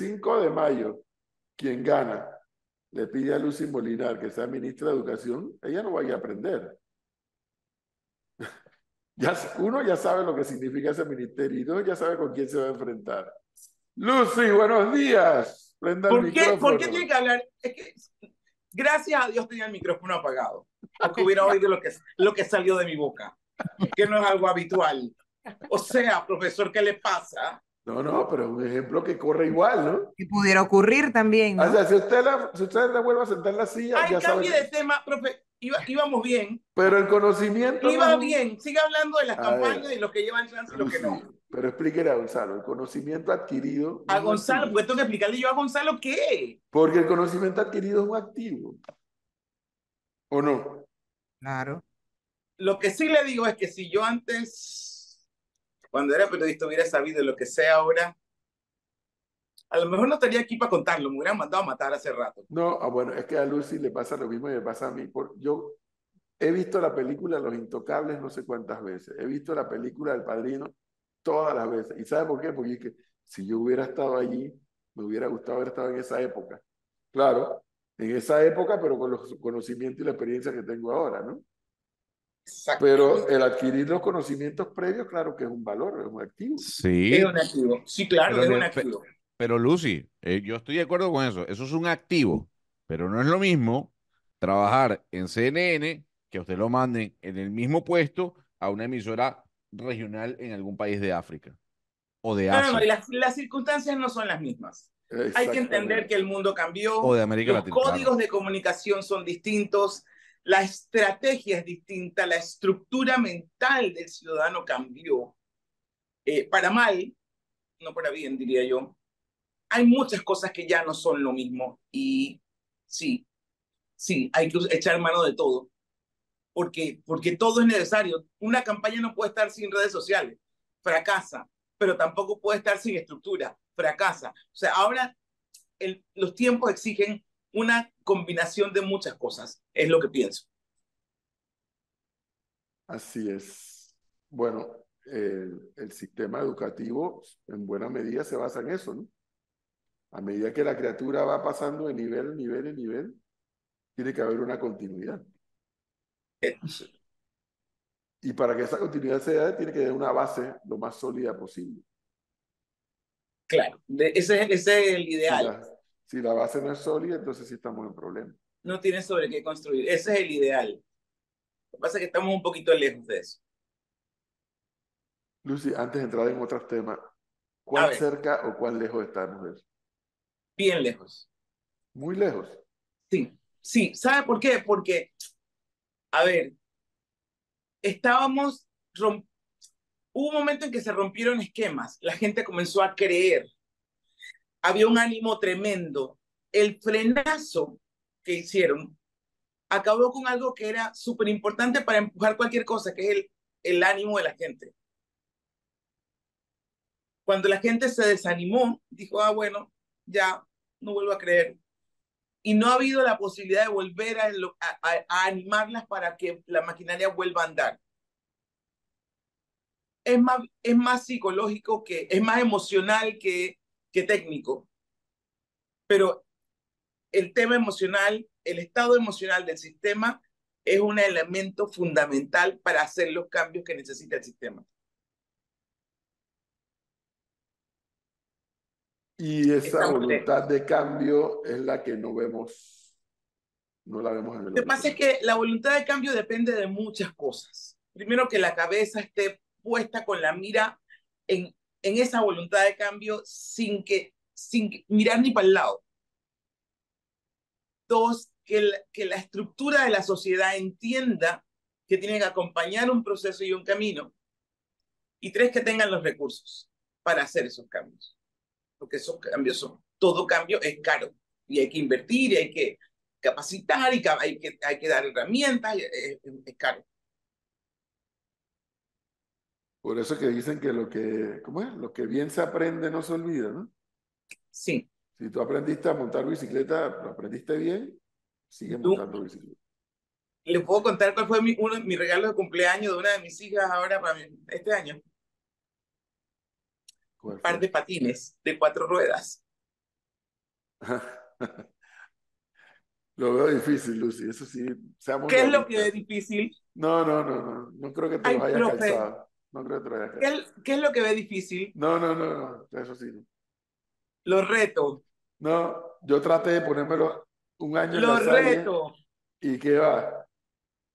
5 de mayo, quien gana le pide a Lucy Molinar que sea ministra de Educación, ella no vaya a aprender. ya, uno ya sabe lo que significa ese ministerio y dos ya sabe con quién se va a enfrentar. Lucy, buenos días. ¿Por, qué, ¿Por qué tiene que hablar? Es que gracias a Dios tenía el micrófono apagado. Porque hubiera oído lo que, lo que salió de mi boca, que no es algo habitual. O sea, profesor, ¿qué le pasa? No, no, pero es un ejemplo que corre igual, ¿no? Y pudiera ocurrir también, ¿no? O sea, si usted, la, si usted la vuelve a sentar en la silla, Ay, ya cambie sabe. de tema, profe. Iba, íbamos bien. Pero el conocimiento... Iba no- bien. Sigue hablando de las A campañas ver. y los que llevan chance y los que no. Pero explíquele a Gonzalo, el conocimiento adquirido... A Gonzalo, activo. porque tengo que explicarle yo a Gonzalo qué. Porque el conocimiento adquirido es un activo. ¿O no? Claro. Lo que sí le digo es que si yo antes, cuando era periodista, hubiera sabido lo que sé ahora, a lo mejor no estaría aquí para contarlo, me hubieran mandado a matar hace rato. No, ah, bueno, es que a Lucy le pasa lo mismo y me pasa a mí. Por, yo he visto la película Los Intocables no sé cuántas veces. He visto la película El Padrino todas las veces. ¿Y sabe por qué? Porque es que si yo hubiera estado allí, me hubiera gustado haber estado en esa época. Claro, en esa época, pero con los conocimientos y la experiencia que tengo ahora, ¿no? Pero el adquirir los conocimientos previos, claro que es un valor, es un activo. Sí, Es un activo. Sí, claro, Pero es un activo. pero Lucy, eh, yo estoy de acuerdo con eso. Eso es un activo, pero no es lo mismo trabajar en CNN que a usted lo manden en el mismo puesto a una emisora regional en algún país de África o de No, no, no, Asia y las, las circunstancias no son las mismas. Hay que entender que el mundo cambió, o de América los Latina. códigos claro. de comunicación son distintos, la estrategia es distinta, la estructura mental del ciudadano cambió. Eh, para mal, no para bien, diría yo. Hay muchas cosas que ya no son lo mismo y sí, sí, hay que echar mano de todo. Porque, porque todo es necesario. Una campaña no puede estar sin redes sociales, fracasa, pero tampoco puede estar sin estructura, fracasa. O sea, ahora los tiempos exigen una combinación de muchas cosas, es lo que pienso. Así es. Bueno, el, el sistema educativo en buena medida se basa en eso, ¿no? A medida que la criatura va pasando de nivel en nivel en nivel, tiene que haber una continuidad. Y para que esa continuidad se dé, tiene que tener una base lo más sólida posible. Claro, ese, es- ese es el ideal. Si la base no es sólida, entonces sí estamos en problemas. No tiene sobre qué construir. Ese es el ideal. Lo que pasa es que estamos un poquito lejos de eso. Lucy, antes de entrar en otros temas, ¿cuán cerca o cuán lejos estamos de eso? Bien lejos. Muy lejos. Sí, sí. ¿Sabe por qué? Porque, a ver, estábamos, rom- hubo un momento en que se rompieron esquemas, la gente comenzó a creer, había un ánimo tremendo. El frenazo que hicieron acabó con algo que era súper importante para empujar cualquier cosa, que es el, el ánimo de la gente. Cuando la gente se desanimó, dijo, ah, bueno, ya no vuelvo a creer y no ha habido la posibilidad de volver a, a- a animarlas para que la maquinaria vuelva a andar. Es más, es más psicológico que, es más emocional que, que técnico. Pero el tema emocional, el estado emocional del sistema es un elemento fundamental para hacer los cambios que necesita el sistema. Y esa Estamos voluntad de cambio es la que no vemos, no la vemos en el Lo que pasa es que la voluntad de cambio depende de muchas cosas. Primero que la cabeza esté puesta con la mira en, en esa voluntad de cambio sin que sin mirar ni para el lado. Dos, que la, que la estructura de la sociedad entienda que tiene que acompañar un proceso y un camino. Y tres, que tengan los recursos para hacer esos cambios. Porque esos cambios son, todo cambio es caro y hay que invertir y hay que capacitar y hay que, hay que dar herramientas, es, es- es caro. Por eso que dicen que lo que, ¿cómo es? Lo que bien se aprende no se olvida, ¿no? Sí. Si tú aprendiste a montar bicicleta, lo aprendiste bien, sigue montando bicicleta. ¿Les puedo contar cuál fue mi, uno, mi regalo de cumpleaños de una de mis hijas ahora para mí, este año? Un par de patines de cuatro ruedas. Lo veo difícil, Lucy. Eso sí. ¿Qué es lo que es difícil? No, no, no, no. No creo que te Ay, lo hayas calzado. No creo que hayas ¿Qué qué es lo que ve difícil? No, no, no, no. Eso sí. Los retos. No, yo traté de ponérmelo un año en Los la retos. y qué va.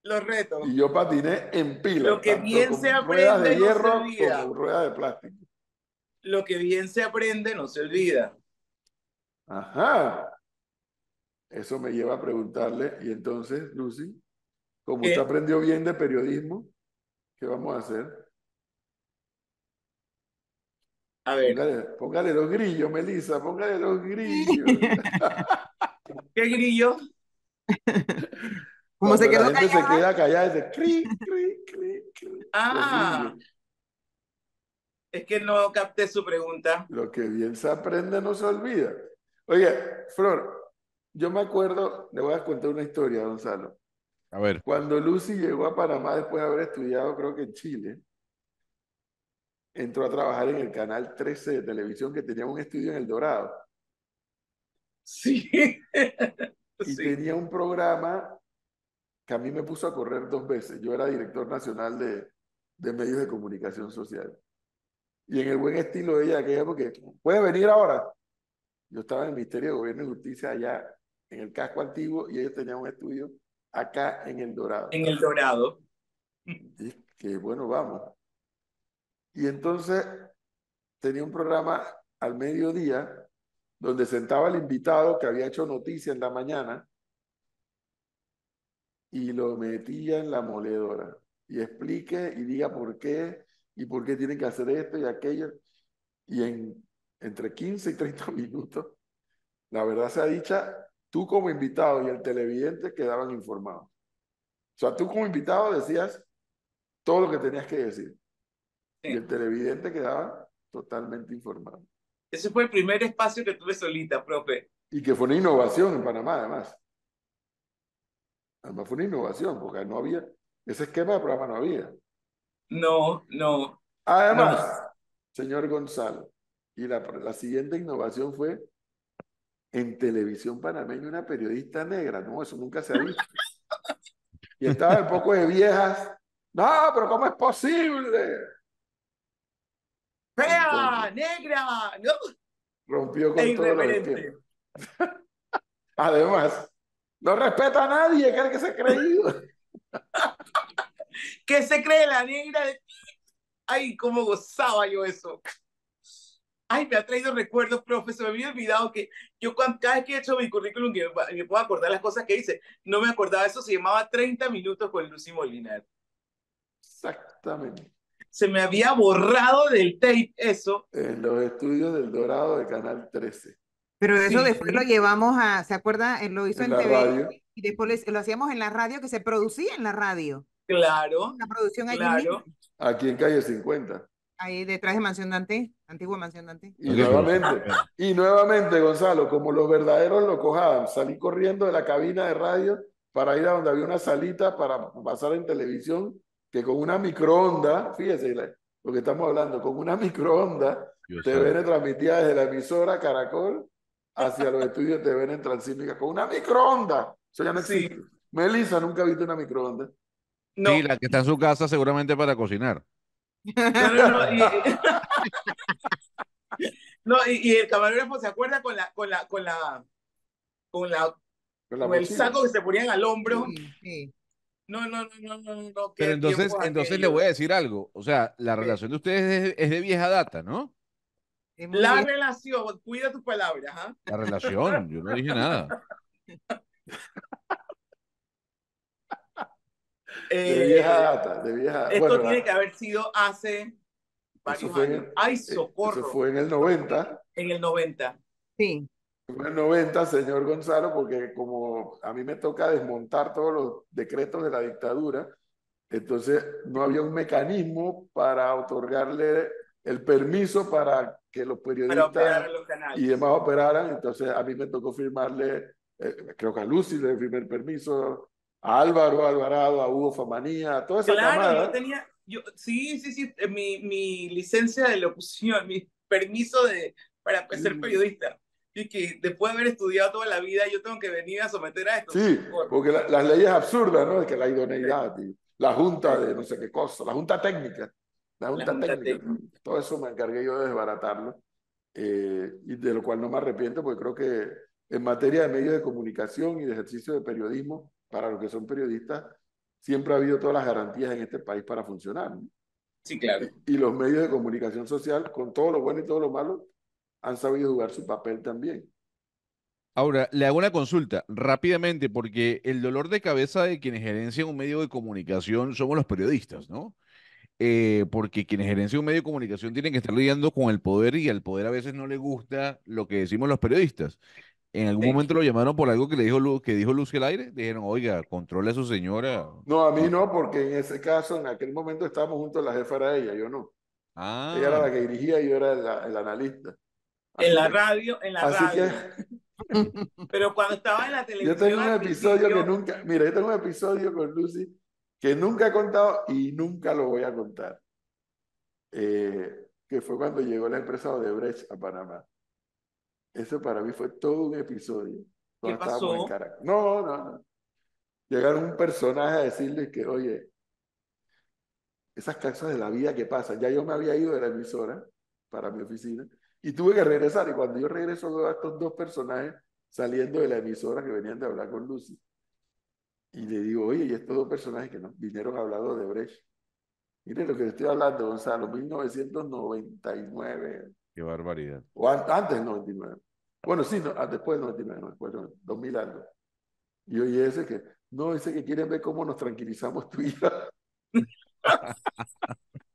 Los retos. Y yo patiné en pila. Lo que bien se ruedas de aprende no se hierro olvida. como ruedas de plástico. Lo que bien se aprende no se olvida. Ajá. Eso me lleva a preguntarle, y entonces, Lucy, como ¿Qué? usted aprendió bien de periodismo, ¿qué vamos a hacer? A ver, Póngale, póngale los grillos, Melissa, póngale los grillos. ¿qué grillo? Como se quedó la gente callada. se queda callada, dice cri, cri, cri, Ah, es que no capté su pregunta. Lo que bien se aprende no se olvida. Oye, Flor, yo me acuerdo, le voy a contar una historia, Gonzalo. A ver, Cuando Lucy llegó a Panamá después de haber estudiado, creo que en Chile, entró a trabajar en el canal 13 de televisión que tenía un estudio en El Dorado Sí. y Sí. tenía un programa que a mí me puso a correr dos veces. Yo era director nacional de, de medios de comunicación social. Y en el buen estilo de ella, aquella, porque puede venir ahora. Yo estaba en el Ministerio de Gobierno y Justicia allá en el casco antiguo y ellos tenían un estudio acá en El Dorado. En el Dorado. Y que bueno, vamos. Y entonces tenía un programa al mediodía donde sentaba el invitado que había hecho noticia en la mañana y lo metía en la moledora y explique y diga por qué y por qué tienen que hacer esto y aquello. Y en entre 15 y 30 minutos, la verdad sea dicha, tú como invitado y el televidente quedaban informados. O sea, tú como invitado decías todo lo que tenías que decir. Sí. Y el televidente quedaba totalmente informado. Ese fue el primer espacio que tuve solita, profe. Y que fue una innovación en Panamá, además. Además fue una innovación, porque no había, ese esquema de programa no había. No, no. Además, señor Gonzalo, y la, la siguiente innovación fue en televisión panameña una periodista negra. No, eso nunca se ha visto. Y estaba el poco de viejas. No, pero ¿cómo es posible? ¡Fea! ¡Negra! ¿No? Rompió con E irreverente. esquemas. Además, no respeta a nadie, que es el que se ha creído. ¿Qué se cree la negra de Ay, cómo gozaba yo eso. Ay, me ha traído recuerdos, profe. Se me había olvidado que yo cada vez que he hecho mi currículum que me, me puedo acordar las cosas que hice, no me acordaba. Eso se llamaba 30 minutos con Lucy Molinar. Exactamente. Se me había borrado del tape eso. En los estudios del Dorado de Canal 13. Pero eso Sí, después sí. lo llevamos a, ¿se acuerda? Él Lo hizo En en, la TV radio. y después lo- lo hacíamos en la radio, que se producía en la radio. Claro, Una producción allí claro. mismo, Aquí en calle 50. ahí detrás de Mansión Dante, antigua Mansión Dante. Y nuevamente, y nuevamente, Gonzalo, como los verdaderos locos Adams, salí corriendo de la cabina de radio para ir a donde había una salita para pasar en televisión, que con una microonda, fíjese lo que estamos hablando, con una microonda, TVN transmitía desde la emisora Caracol hacia los estudios TVN en Transísmica, con una microonda. Eso ya no Sí. Melissa nunca ha visto una microonda. No, Sí, la que está en su casa seguramente para cocinar. no, no, no. Y, no, y, y el camarógrafo se acuerda con la, con la, con la, con la, Con la con el saco que se ponían al hombro. Sí, sí. No, no, no, no, no, no. Pero entonces, entonces le voy a decir algo. O sea, la relación de ustedes es, es de vieja data, ¿no? La bien. relación, cuida tus palabras, ¿ah? La relación, yo no dije nada. De Eh, vieja data, de vieja Esto bueno, tiene la- que haber sido hace eso varios en años. el- Ay, eh, socorro. eso fue en el 90. En el 90. Sí. Fue en el 90, señor Gonzalo, porque como a mí me toca desmontar todos los decretos de la dictadura, entonces no había un mecanismo para otorgarle el permiso para que los periodistas los y demás operaran. Entonces a mí me tocó firmarle, eh, creo que a Lucy le firmé el permiso, a Álvaro Alvarado, a Hugo Famanía, a toda esa Claro, camada. yo tenía, yo, sí, sí, sí, eh, mi, mi licencia de locución, mi permiso de, para ser Mm. periodista. Y que después de haber estudiado toda la vida, yo tengo que venir a someter a esto. Sí, porque la- las leyes absurdas, ¿no? De que la idoneidad, y la junta de no sé qué cosa, la junta técnica, la junta, junta técnica, técnica. todo eso me encargué yo de desbaratarlo, eh, y de lo cual no me arrepiento, porque creo que en materia de medios de comunicación y de ejercicio de periodismo, para los que son periodistas, siempre ha habido todas las garantías en este país para funcionar. ¿no? Sí, claro. Y los medios de comunicación social, con todo lo bueno y todo lo malo, han sabido jugar su papel también. Ahora, le hago una consulta rápidamente, porque el dolor de cabeza de quienes gerencian un medio de comunicación somos los periodistas, ¿no? Eh, porque quienes gerencian un medio de comunicación tienen que estar lidiando con el poder y al poder a veces no le gusta lo que decimos los periodistas. En algún momento lo llamaron por algo que le dijo Lu- que dijo al aire. Dijeron, oiga, controle a su señora. No, a mí no, porque en ese caso, en aquel momento estábamos juntos, la jefa era ella, yo no. Ella era la Ah, que dirigía y yo era el, el analista. En la radio, en la Así radio. que Pero cuando estaba en la televisión. yo tengo un episodio que nunca, mira, yo tengo un episodio con Lucy que nunca he contado y nunca lo voy a contar. Eh, que fue cuando llegó la empresa Odebrecht a Panamá. Eso para mí fue todo un episodio. ¿Qué en pasó? Caracas. No, no, no. Llegaron un personaje a decirle que, oye, esas cosas de la vida que pasan. Ya yo me había ido de la emisora para mi oficina y tuve que regresar. Y cuando yo regreso veo a estos dos personajes saliendo de la emisora que venían de hablar con Lucy. Y le digo, oye, y estos dos personajes que nos vinieron hablando de Brecht. Mire lo que estoy hablando, Gonzalo, 1999, qué barbaridad. o an- antes del 99. Bueno, sí, no, ah, después del 99, no, después del 2000 algo. Y oye ese que, no, dice que quieren ver cómo nos tranquilizamos tú y yo.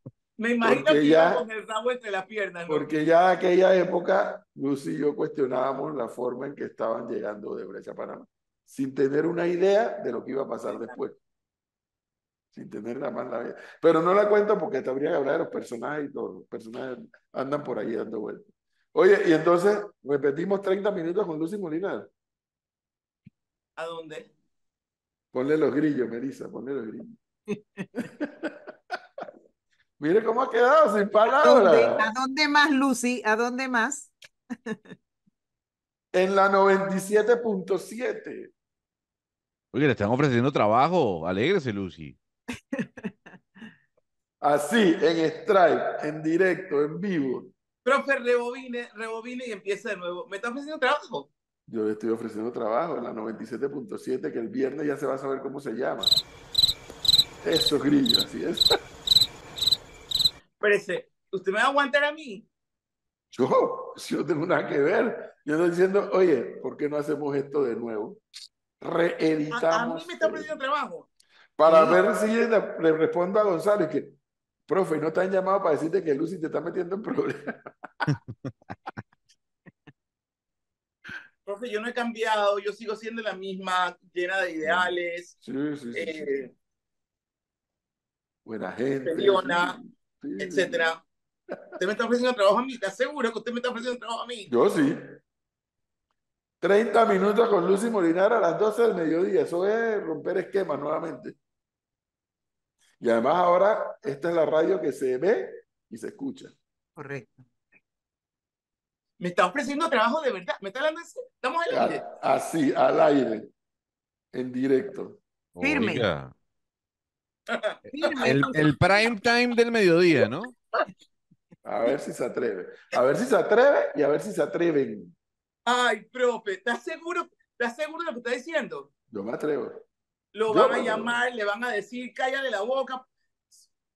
Me imagino Porque que iba ya- con el rabo entre las piernas. ¿no? Porque ya en aquella época, Lucy y yo cuestionábamos la forma en que estaban llegando de Brecha a Panamá, sin tener una idea de lo que iba a pasar después. Sin tener la más la idea. Pero no la cuento porque te habría que hablar de los personajes y todos los personajes andan por ahí dando vueltas. Oye, y entonces repetimos 30 minutos con Lucy Molinar. ¿A dónde? Ponle los grillos, Melissa, ponle los grillos. Mire cómo ha quedado sin palabras. ¿A dónde más, Lucy? ¿A dónde más? En la 97.7. Oye, le están ofreciendo trabajo. Alégrese, Lucy. Así, en strike, en directo, en vivo. Profe, rebobine, rebobine y empieza de nuevo. ¿Me está ofreciendo trabajo? Yo le estoy ofreciendo trabajo en la 97.7, que el viernes ya se va a saber cómo se llama. Eso, grillo, así es. Espérese, ¿usted me va a aguantar a mí? Yo, si yo no tengo nada que ver. Yo estoy diciendo, oye, ¿por qué no hacemos esto de nuevo? A, a Reeditamos. mí me está ofreciendo trabajo. Para ver si le, le respondo a Gonzalo y que, profe, no te han llamado para decirte que Lucy te está metiendo en problemas. Profe, yo no he cambiado, yo sigo siendo la misma, llena de ideales, Sí, sí, sí. sí. eh, Buena gente. Peleona, sí, sí. Etcétera. Usted me está ofreciendo trabajo a mí, ¿estás seguro que usted me está ofreciendo trabajo a mí? Yo sí. 30 minutos con Lucy Molinar a las 12 del mediodía. Eso es romper esquemas nuevamente. Y además ahora esta es la radio que se ve y se escucha. Correcto. Me está ofreciendo trabajo de verdad. ¿Me está hablando así? Estamos al aire. A- Así, al aire, en directo. Firme. Oiga, Firme. El, el prime time del mediodía, ¿no? A ver si se atreve. A ver si se atreve y a ver si se atreven. Ay, profe, ¿estás seguro? ¿Estás seguro de lo que está diciendo? Yo me atrevo. Lo Yo van a no. llamar, le van a decir, cállale la boca.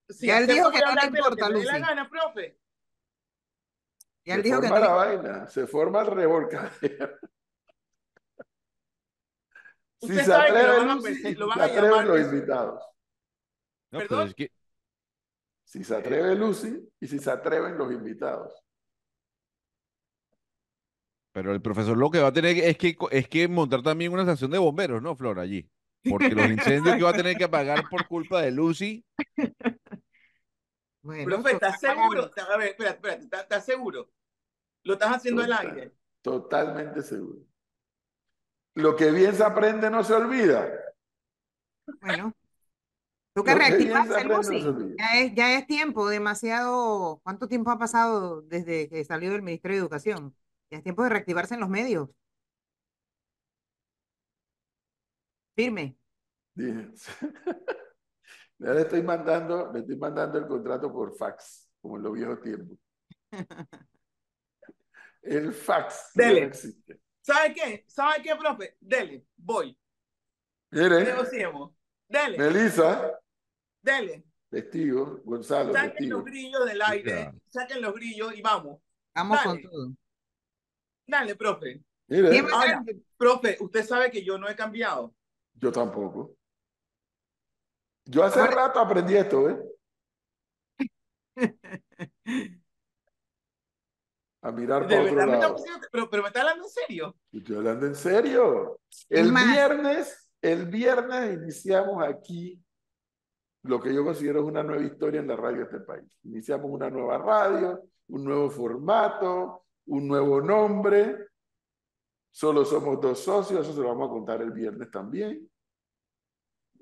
Si Ya él dijo que no lo importa, que le dé la Lucy. gana, profe. Ya él se dijo que forma no. la vaina, se forma el revolcadero. Si Usted se sabe que lo atreve van a Lucy, lo van se a atreven llamar los invitados. No, pero ¿Perdón? es que Si se atreve Lucy y si se atreven los invitados. Pero el profesor lo que va a tener es que, es que montar también una estación de bomberos, ¿no, Flor? Allí. Porque los incendios que va a tener que apagar por culpa de Lucy. Bueno, Profe, ¿estás seguro? A ver, espérate, espérate, ¿estás, estás seguro? ¿Lo estás haciendo al Total- aire? Totalmente seguro. Lo que bien se aprende no se olvida. Bueno. Toca reactivarse, Lucy. Ya es, ya es tiempo, demasiado. ¿Cuánto tiempo ha pasado desde que salió del Ministerio de Educación? Ya es tiempo de reactivarse en los medios. Firme. Ya le estoy mandando, le estoy mandando el contrato por fax, como en los viejos tiempos. El fax Dele. no existe. ¿Sabe qué? ¿Sabe qué, profe? Dele, voy. Mire, Negociemos. Dele, Melissa, dele. testigo, Gonzalo, Saquen testigo. los grillos del aire, Ya. saquen los grillos y vamos. Vamos con todo. Dale, profe. Mire, ¿Quién va a ser Ahora. el- Profe, usted sabe que yo no he cambiado. yo tampoco. Yo hace Ahora- rato aprendí esto, ¿eh? A mirar De para otro verdad me está lado. diciendo- pero, pero me está hablando en serio. Estoy hablando en serio. El viernes, el viernes iniciamos aquí lo que yo considero es una nueva historia en la radio de este país. Iniciamos una nueva radio, un nuevo formato, un nuevo nombre. Solo somos dos socios, eso se lo vamos a contar el viernes también.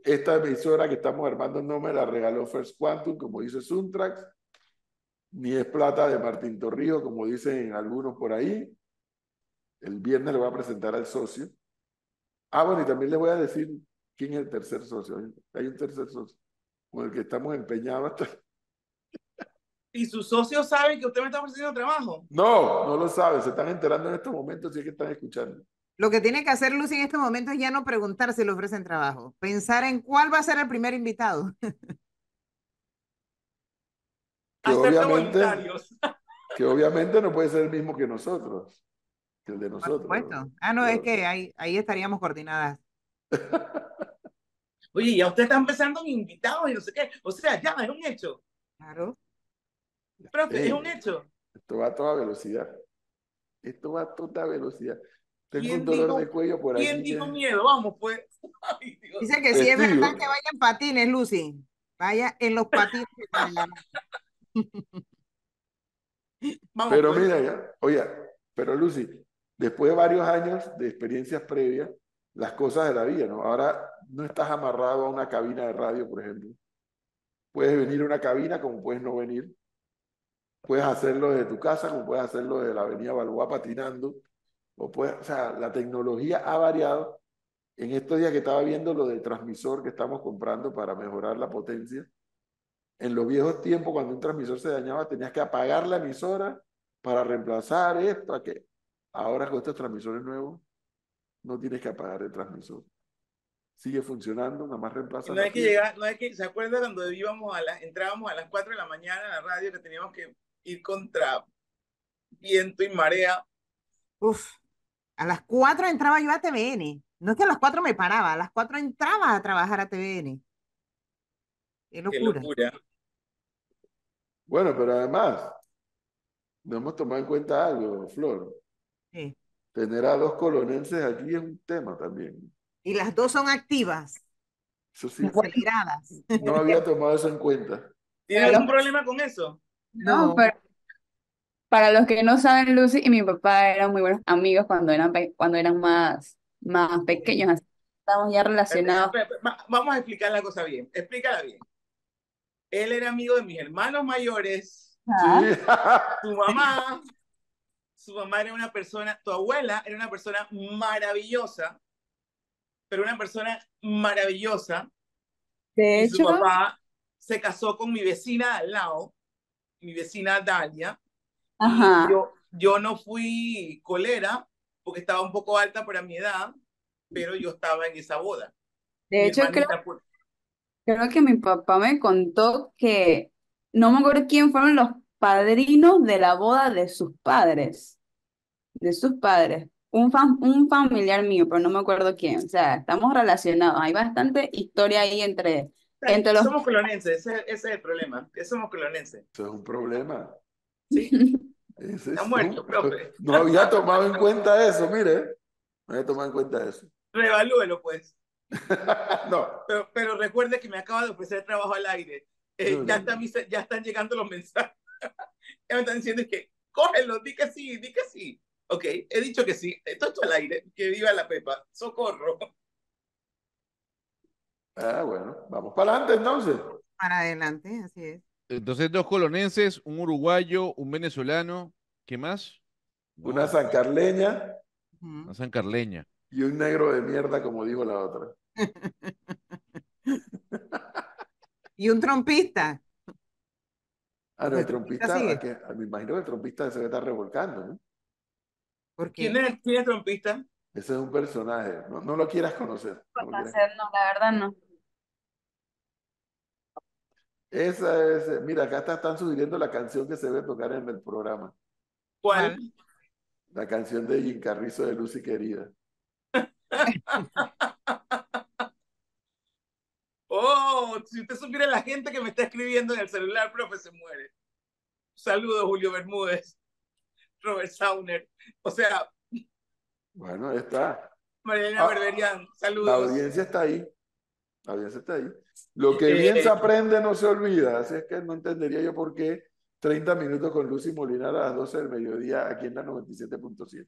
Esta emisora que estamos armando no me la regaló First Quantum, como dice Suntrax, ni es plata de Martín Torrijos, como dicen algunos por ahí. El viernes le voy a presentar al socio. Ah, bueno, y también le voy a decir quién es el tercer socio. Hay un tercer socio con el que estamos empeñados hasta... Y sus socios saben que usted me está ofreciendo trabajo. No, no lo sabe, se están enterando en estos momentos si es que están escuchando. Lo que tiene que hacer Lucy en este momento es ya no preguntar si le ofrecen trabajo, pensar en cuál va a ser el primer invitado. Que obviamente, voluntarios. que obviamente no puede ser el mismo que nosotros, que el de Por nosotros. supuesto. Ah, no, es que ahí, ahí estaríamos coordinadas. Oye, ya usted está empezando en invitados y no sé qué. O sea, ya es un hecho. Claro. Profe, Ey. es un hecho. Esto va a toda velocidad. Esto va a toda velocidad. Tengo ¿Quién un dolor dijo- de cuello por aquí. ¿Quién dijo miedo? Vamos, pues. Ay, Dios. Dice que sí es verdad que vaya en patines, Lucy. Vaya en los patines. Vamos, Pero pues. mira, ya, oye, pero Lucy, después de varios años de experiencias previas, las cosas de la vida, ¿no? Ahora no estás amarrado a una cabina de radio, por ejemplo. Puedes venir a una cabina como puedes no venir. Puedes hacerlo desde tu casa como puedes hacerlo desde la avenida Balboa patinando. O, puedes, o sea, la tecnología ha variado. En estos días que estaba viendo lo del transmisor que estamos comprando para mejorar la potencia. En los viejos tiempos, cuando un transmisor se dañaba, tenías que apagar la emisora para reemplazar esto, ahora con estos transmisores nuevos no tienes que apagar el transmisor. Sigue funcionando, nada más reemplaza No hay que llegar, no hay que, ¿se acuerda cuando íbamos a las, entrábamos a las 4 de la mañana a la radio que teníamos que ir contra viento y marea? Uf. A las 4 entraba yo a TVN. No es que a las 4 me paraba, a las 4 entraba a trabajar a TVN. Qué Qué locura. locura. Bueno, pero además, no hemos tomado en cuenta algo, Flor. Sí. Tener a dos colonenses aquí es un tema también. Y las dos son activas, Eso sí, aceleradas. no había tomado eso en cuenta. ¿Tiene Pero- algún problema con eso? No, No. pero para los que no saben, Lucy y mi papá eran muy buenos amigos cuando eran, cuando eran más, más pequeños. así. Estamos ya relacionados. Vamos a explicar la cosa bien. Explícala bien. Él era amigo de mis hermanos mayores. Tu mamá, su mamá era una persona, tu abuela era una persona maravillosa, pero una persona maravillosa. De Y su hecho, papá se casó con mi vecina al lado, mi vecina Dalia. ajá. Yo, yo no fui colera porque estaba un poco alta para mi edad, pero yo estaba en esa boda. De Mi hecho, creo, creo que mi papá me contó que no me acuerdo quién fueron los padrinos de la boda de sus padres. De sus padres. Un, fam- un familiar mío, pero no me acuerdo quién. O sea, estamos relacionados. Hay bastante historia ahí entre, entre los... Somos colonenses, ese, ese es el problema, que somos colonenses. Eso es un problema. ¿sí? Ese Está es muerto, un- profe. No había tomado en cuenta eso, mire. No había tomado en cuenta eso. Revalúelo, pues. No, Pero, pero recuerde que me acaba de ofrecer trabajo al aire. Eh, No, ya, no. están, ya están llegando los mensajes. ya me están diciendo que, cógelo, di que sí, di que sí. Ok, he dicho que sí. Esto es al aire. Que viva la Pepa. Socorro. Ah, bueno, vamos para adelante entonces. Para adelante, así es. Entonces, dos colonenses, un uruguayo, un venezolano, ¿qué más? una sancarleña una sancarleña. y un negro de mierda, como dijo la otra. Y un trompista. Ah, no, el El trompista. Ah, me imagino que el trompista se debe estar revolcando, ¿no? ¿Por qué? ¿Quién es, quién es trompista? Ese es un personaje, no, no lo quieras conocer. no lo no, la verdad no. Esa es, mira, acá está- están sugiriendo la canción que se debe tocar en el programa. ¿Cuál? La canción de Jim Carrizo de Lucy Querida. Oh, si usted supiera la gente que me está escribiendo en el celular, profe, se muere. Saludos, Julio Bermúdez, Robert Sauner. O sea, Bueno, ahí está. Mariana Ah, Berberian, La saludos. audiencia está ahí. La audiencia está ahí. Lo que Eh, bien se aprende no se olvida. Así es que no entendería yo por qué 30 minutos con Lucy Molinar a las 12 del mediodía aquí en la 97.7.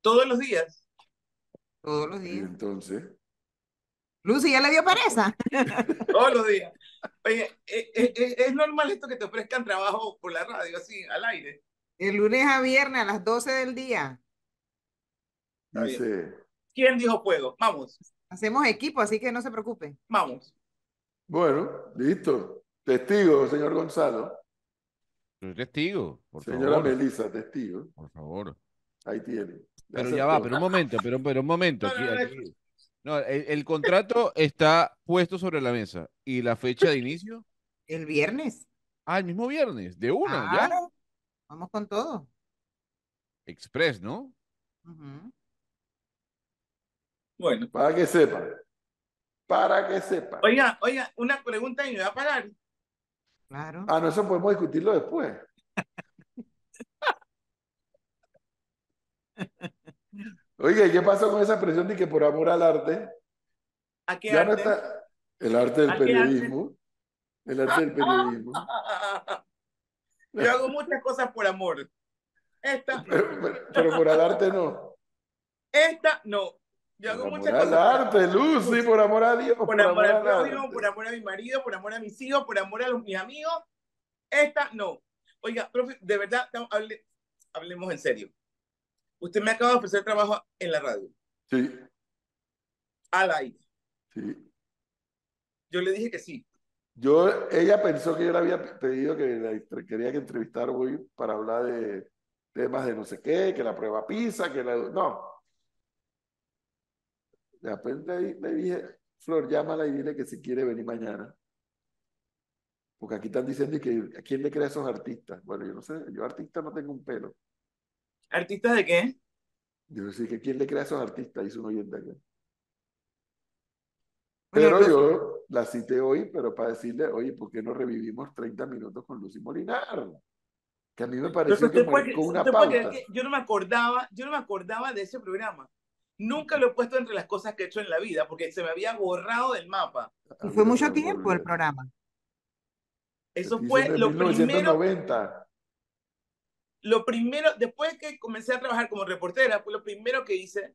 Todos los días. Todos los Y días. entonces, Lucy, ¿ya le dio pereza? Todos los días. Oye, eh, eh, eh, es normal esto que te ofrezcan trabajo por la radio, así, al aire. El lunes a viernes a las 12 del día. ¿Quién dijo fuego? Vamos, Hacemos equipo, así que no se preocupe. vamos. bueno, listo. Testigo, señor Gonzalo. Soy testigo, por Señora favor. Melissa, testigo. Por favor. Ahí tiene. Ya Pero ya va, pero un momento, pero, pero un momento. No, aquí- no, no, aquí- no, el, el contrato está puesto sobre la mesa. ¿Y la fecha de inicio? El viernes. Ah, el mismo viernes, de una, ya. Vamos con todo. Express, ¿no? Bueno. Para que sepa. Para que sepa. Oiga, oiga, una pregunta y me va a pagar. Claro. Ah, no, eso podemos discutirlo después. Oiga, ¿y qué pasó con esa expresión de que por amor al arte? ¿A qué Ya no arte? está el arte del ¿A qué periodismo. El arte del periodismo. Yo hago muchas cosas por amor. Esta, Pero, pero- pero por al arte no. esta no. Yo hago Por amor muchas al cosas arte, Lucy, por amor a Dios. por amor al al prójimo, arte. por amor a mi marido, por amor a mis hijos, por amor a los, mis amigos. Esta no. Oiga, profe, de verdad, hable- hablemos en serio. Usted me acaba de ofrecer trabajo en la radio, Sí, al aire. sí. Yo le dije que sí. Yo, ella pensó que yo le había pedido que la quería que entrevistara hoy para hablar de temas de no sé qué, que la prueba PISA, que la... No. De repente le, dije, Flor, llámala y dile que si quiere venir mañana. Porque aquí están diciendo que a quién le crea a esos artistas. Bueno, yo no sé, yo artista no tengo un pelo. ¿Artistas de qué? Yo sé que quién le crea a esos artistas, hizo un oyente acá. Pero Lucy- yo la cité hoy, pero para decirle, oye, ¿por qué no revivimos 30 minutos con Lucy Molinar? Que a mí me pareció que puede- marcó una pauta. que yo no me acordaba, yo no me acordaba de ese programa. Nunca lo he puesto entre las cosas que he hecho en la vida porque se me había borrado del mapa. Y fue mucho tiempo el programa. Eso fue lo primero, 1990. lo primero, después que comencé a trabajar como reportera, fue lo primero que hice.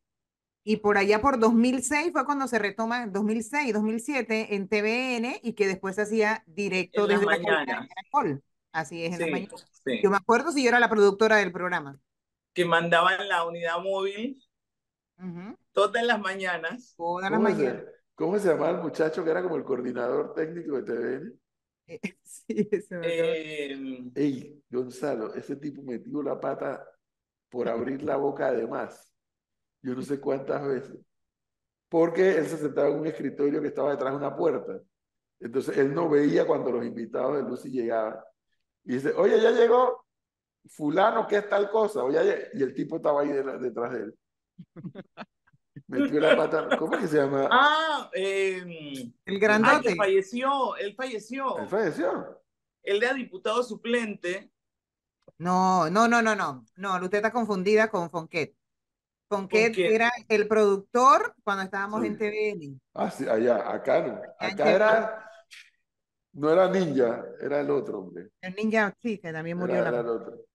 Y por allá por 2006 fue cuando se retoma, 2006, 2007 en TVN y que después se hacía directo En desde la de. Caracol. Así es, en Sí, mañanas. sí. Yo me acuerdo si yo era la productora del programa. Que mandaban la unidad móvil Ujú. todas las mañanas. Todas las ¿Cómo se, mañanas. cómo se llamaba el muchacho que era como el coordinador técnico de TVN? Sí, eso me acuerdo. Eh, Ey, Gonzalo, ese tipo metió la pata por abrir la boca además. Yo no sé cuántas veces. Porque él se sentaba en un escritorio que estaba detrás de una puerta. Entonces él no veía cuando los invitados de Lucy llegaban. Y dice, oye, ya llegó fulano, ¿qué es tal cosa? Oye, ya- y el tipo estaba ahí de la- detrás de él. Metió la pata. ¿Cómo es que se llama? ah, eh, El ah, que grandote. falleció, él falleció. Él falleció. Él era diputado suplente. No, no, no, no, no. No, usted está confundida con Fonquet. Fonquet Fonquet. era el productor cuando estábamos Sí. en TVN. Ah, sí, allá, acá no. Acá era, no era ninja, era el otro, hombre. El ninja, sí, que también murió Era, la era el otro.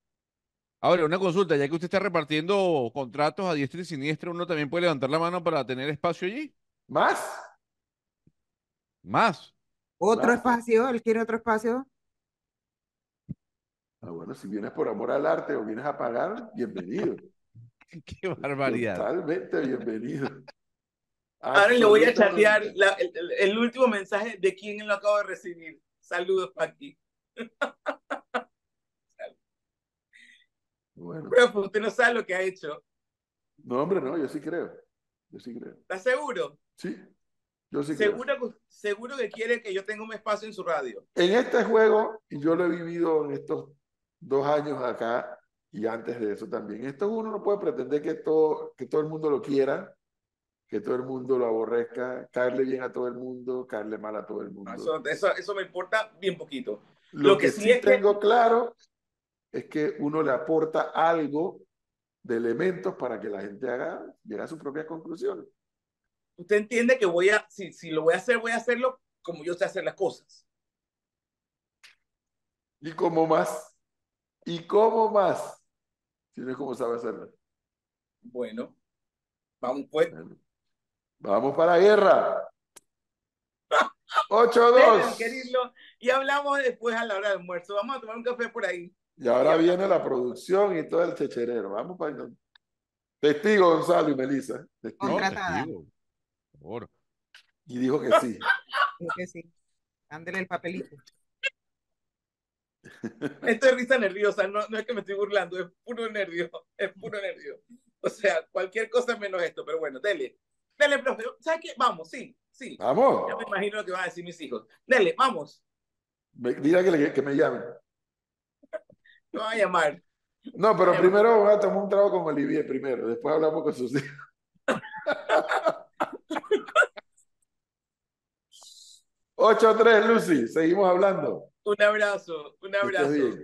Ahora, una consulta, ya que usted está repartiendo contratos a diestra y siniestra, uno también puede levantar la mano para tener espacio allí. ¿Más? Más. Otro espacio, él quiere otro espacio. Ah, bueno, si vienes por amor al arte o vienes a pagar, bienvenido. Qué barbaridad. Totalmente bienvenido. Ahora le voy a chatear la- el, último mensaje de quién lo acabo de recibir. Saludos, Paqui. Bueno, Profe, usted no sabe lo que ha hecho. no, hombre, no, yo sí creo. Yo sí creo. ¿Está seguro? Sí, yo sí creo. Seguro que, seguro que quiere que yo tenga un espacio en su radio. En este juego, y yo lo he vivido en estos dos años acá y antes de eso también, esto uno no puede pretender que todo, que todo el mundo lo quiera, que todo el mundo lo aborrezca, caerle bien a todo el mundo, caerle mal a todo el mundo. Eso, eso, eso me importa bien poquito. Lo, lo que, que sí, es que- tengo claro es que uno le aporta algo de elementos para que la gente haga, llegue a sus propias conclusiones. Usted entiende que voy a, si, si lo voy a hacer, voy a hacerlo como yo sé hacer las cosas. ¿Y cómo más? ¿Y cómo más? Es como sabe hacerlo. Bueno, vamos pues. Bueno, vamos para la guerra. Déjenme 8-2. querido. Y hablamos después a la hora del almuerzo. Vamos a tomar un café por ahí. Y ahora viene la producción y todo el checherero. Vamos para allá. Testigo Gonzalo y Melissa. Testigo. No, Contratada. testigo. Por favor. Y dijo que sí. Creo que sí. Ándele el papelito. Esto es risa nerviosa, no, no es que me estoy burlando, es puro nervio, es puro nervio. O sea, cualquier cosa menos esto, pero bueno, dele. Dele, profe. ¿Sabes qué? Vamos, sí, sí. Vamos. Ya me imagino lo que van a decir mis hijos. Dele, vamos. Diga que, le- que me llamen. Me van a llamar. No, pero primero voy a tomar un trago con Olivier primero. Después hablamos con sus hijos. Ocho tres, Lucy. Seguimos hablando. Un abrazo, un abrazo.